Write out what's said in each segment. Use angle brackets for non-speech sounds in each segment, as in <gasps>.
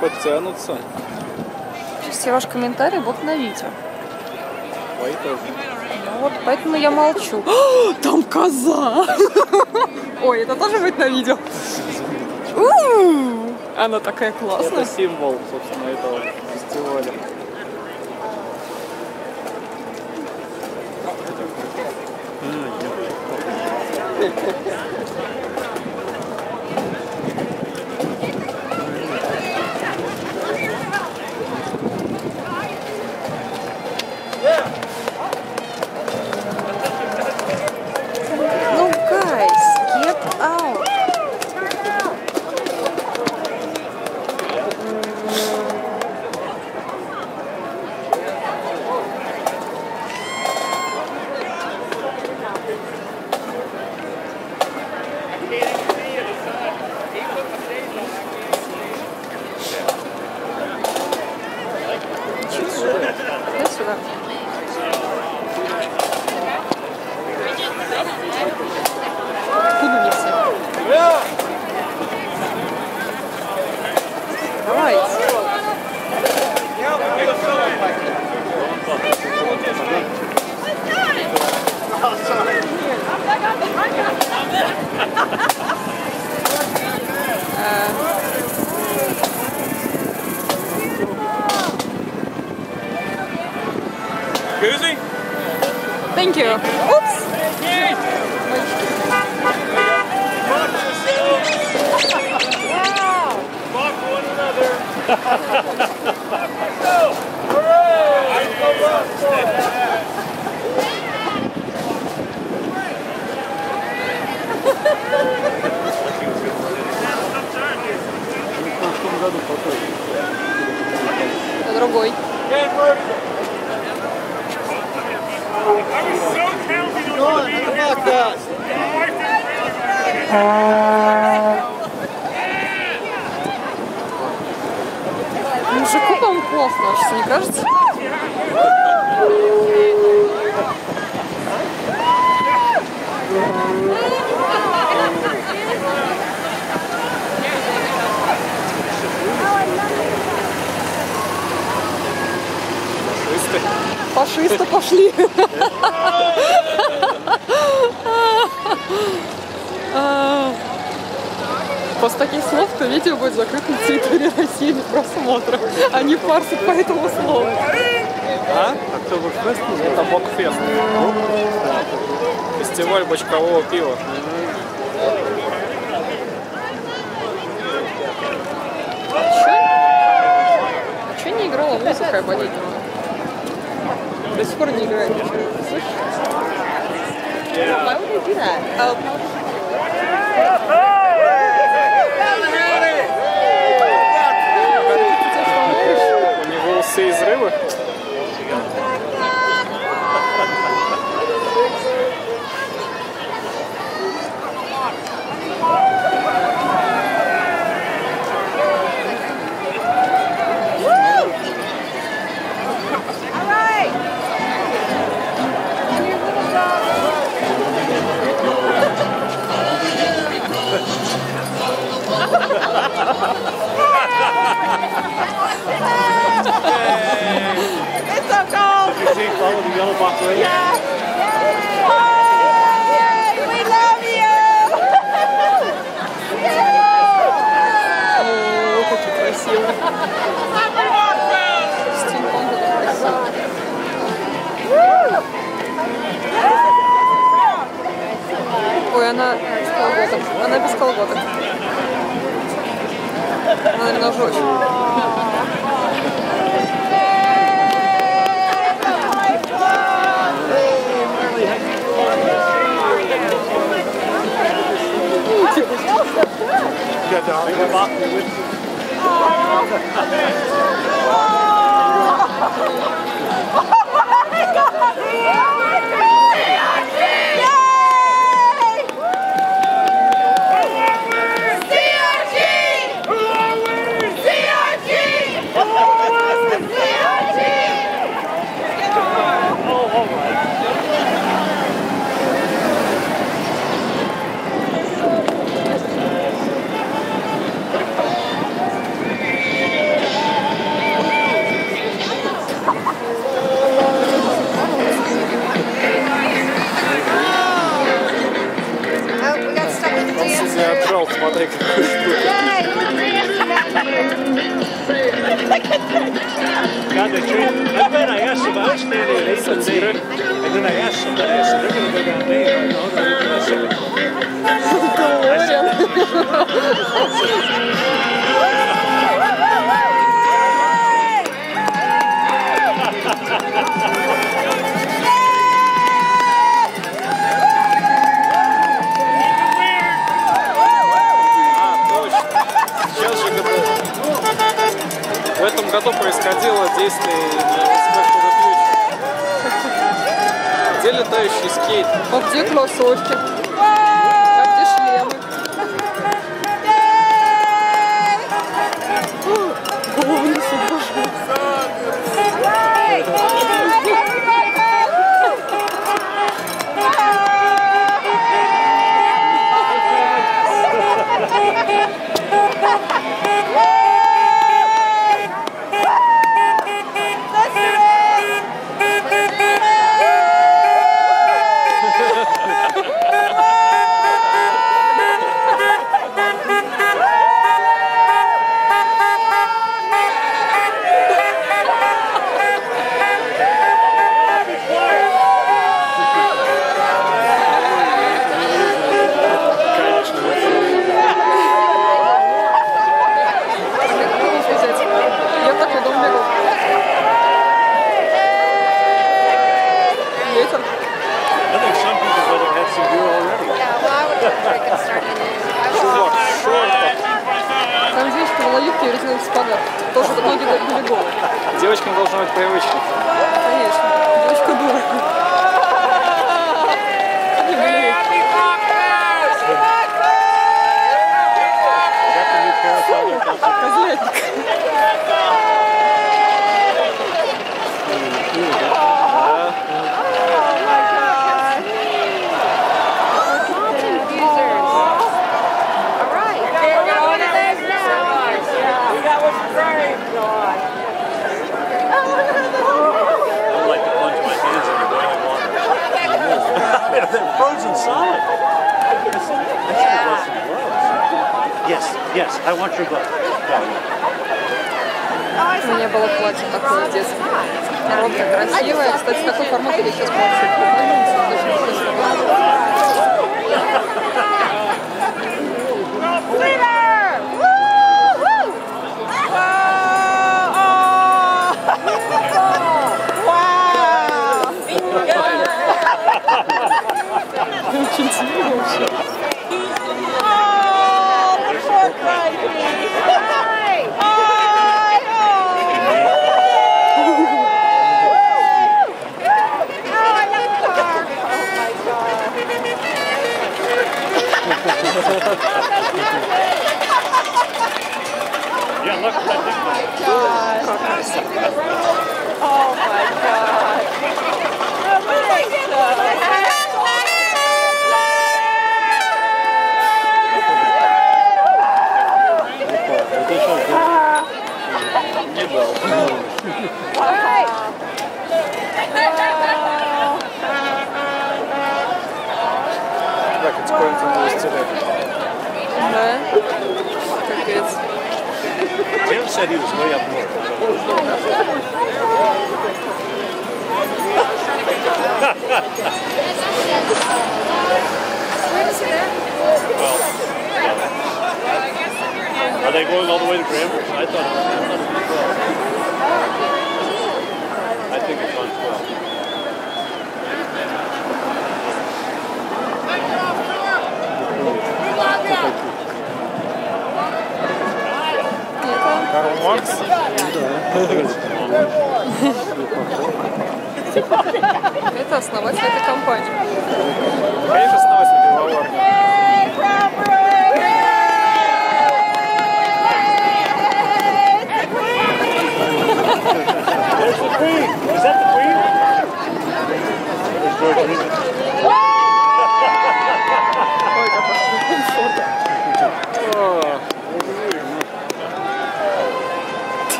подтянутся. Все ваши комментарии будут на видео. Тоже. Ну вот, поэтому я молчу. <gasps> Там коза! <laughs> Ой, это тоже будет на видео. Она такая классная. Это символ, собственно, этого фестиваля. Ну, <laughs> Thank you. Мужику, по-моему, классно, вообще, не кажется? Фашисты пошли. А, <laughs> После таких слов то видео будет закрыто на территории России без просмотра. Они парсят по этому слову. А? Октоберфест? Это Бокфест. Фестиваль бочкового пива. А че не играла музыка обонятельная? До сих пор не играет ничего. Слышишь? Why would you do that? Oh, О, какие красивые. Стимпанк это красиво. Ой, она без колготок. Она без колготок. I'm gonna go for Oh. God, the train. I bet I asked them. I was standing at 8 and and then I asked somebody, I said, they're going to go down there. I know, they're going to go down there. I said, А где frozen solid. Gloves. Yes, yes, I want your glove. У меня было платье такое в детстве. Коробка красивая. Кстати, такой формат я сейчас Очень god. Oh my god. It's going from the to the... Tim said he was way up north. Are they going all the way to Grambridge? I thought, it was 12. I think it's on 12. Карл Маркс. Это основатель этой компании. Конечно, основатель пивоварни. There's the Queen. Is that the Queen?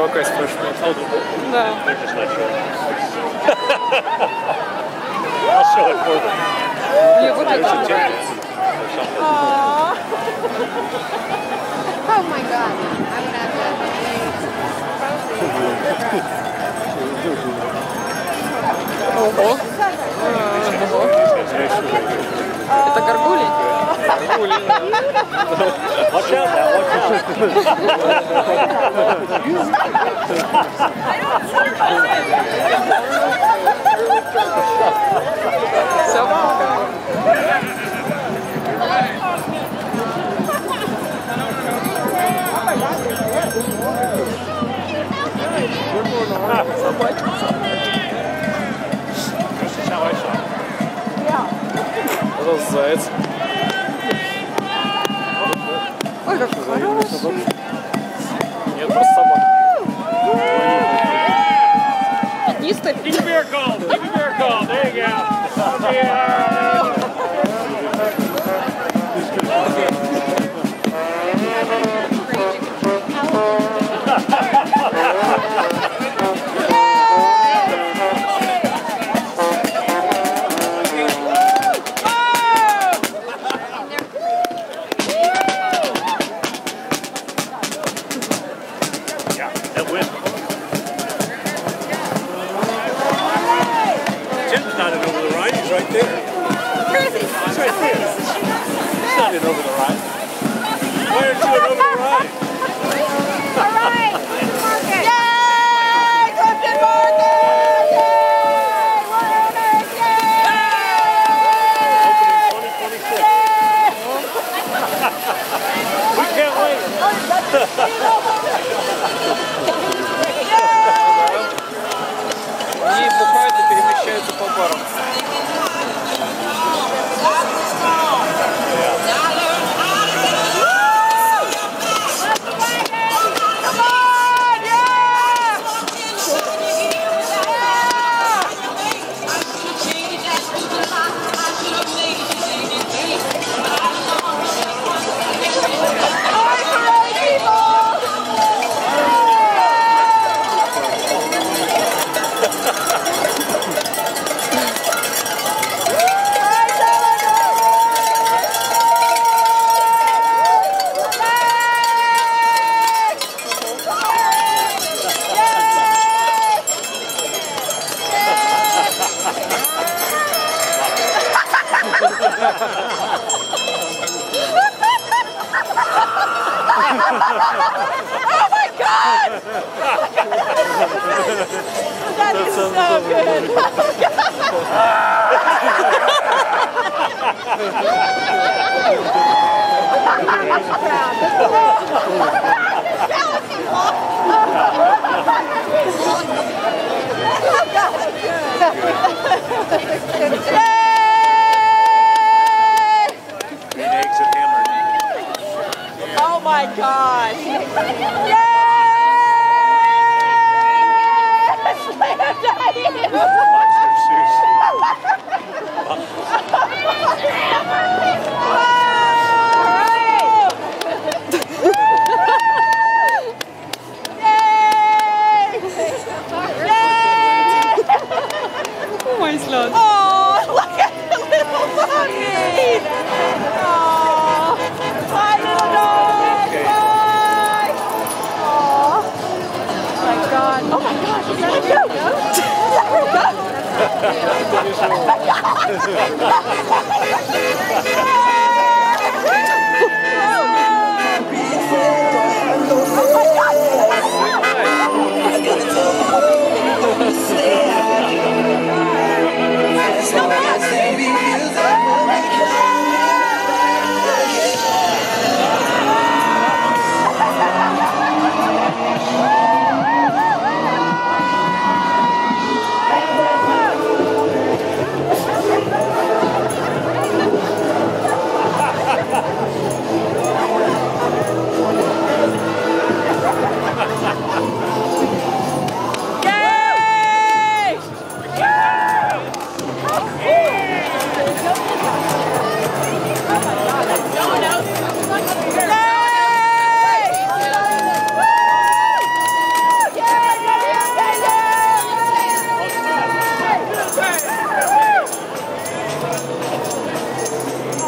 Hawkeye спрашивает. Да. Хочешь начал? Нашел Hawkeye. Не, вот это. Oh my god. Ого. Это горгуль. Watch out now, watch out. so awesome.